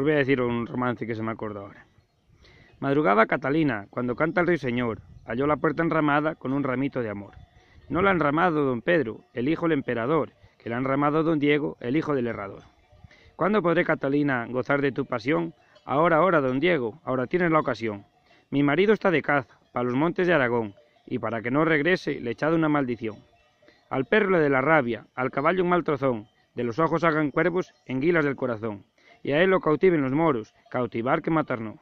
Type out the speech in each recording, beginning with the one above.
Os voy a decir un romance que se me acuerda ahora. Madrugaba Catalina, cuando canta el rey señor, halló la puerta enramada con un ramito de amor. No la ha enramado don Pedro, el hijo del emperador, que la ha enramado don Diego, el hijo del herrador. ¿Cuándo podré, Catalina, gozar de tu pasión? Ahora, ahora, don Diego, ahora tienes la ocasión. Mi marido está de caza, para los montes de Aragón, y para que no regrese le he echado una maldición. Al perro le de la rabia, al caballo un mal trozón, de los ojos hagan cuervos, guilas del corazón, y a él lo cautiven los moros, cautivar que matar no.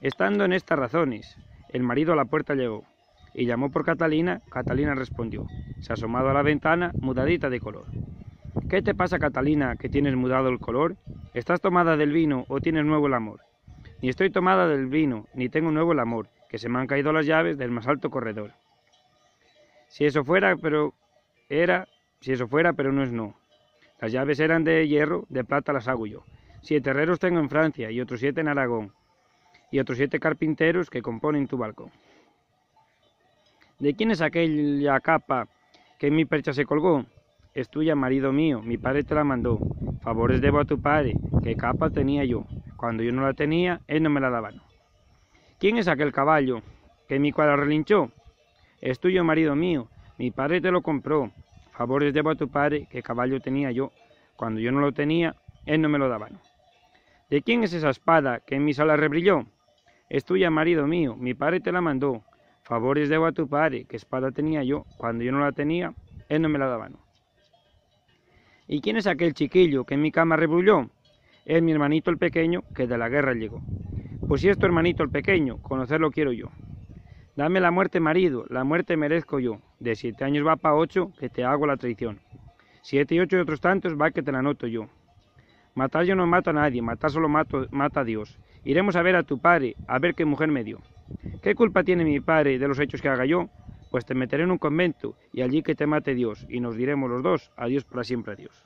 Estando en estas razones, el marido a la puerta llegó, y llamó por Catalina, Catalina respondió, se asomado a la ventana, mudadita de color. ¿Qué te pasa, Catalina, que tienes mudado el color? ¿Estás tomada del vino o tienes nuevo el amor? Ni estoy tomada del vino, ni tengo nuevo el amor, que se me han caído las llaves del más alto corredor. Si eso fuera, pero era, si eso fuera, pero no es no. Las llaves eran de hierro, de plata las hago yo. Siete herreros tengo en Francia y otros siete en Aragón, y otros siete carpinteros que componen tu balcón. ¿De quién es aquella capa que en mi percha se colgó? Es tuya, marido mío, mi padre te la mandó. Favores debo a tu padre, que capa tenía yo. Cuando yo no la tenía, él no me la daba. ¿Quién es aquel caballo que en mi cuadra relinchó? Es tuyo, marido mío, mi padre te lo compró. Favores debo a tu padre, que caballo tenía yo. Cuando yo no lo tenía, él no me lo daba. ¿De quién es esa espada que en mi sala rebrilló? Es tuya, marido mío, mi padre te la mandó. Favores debo a tu padre, que espada tenía yo. Cuando yo no la tenía, él no me la daba. ¿Y quién es aquel chiquillo que en mi cama rebrulló? Es mi hermanito el pequeño que de la guerra llegó. Pues si es tu hermanito el pequeño, conocerlo quiero yo. Dame la muerte, marido, la muerte merezco yo. De siete años va para ocho, que te hago la traición. Siete y ocho y otros tantos va que te la noto yo. Matar yo no mato a nadie, matar solo mato, mata a Dios. Iremos a ver a tu padre, a ver qué mujer me dio. ¿Qué culpa tiene mi padre de los hechos que haga yo? Pues te meteré en un convento y allí que te mate Dios, y nos diremos los dos, adiós para siempre, adiós.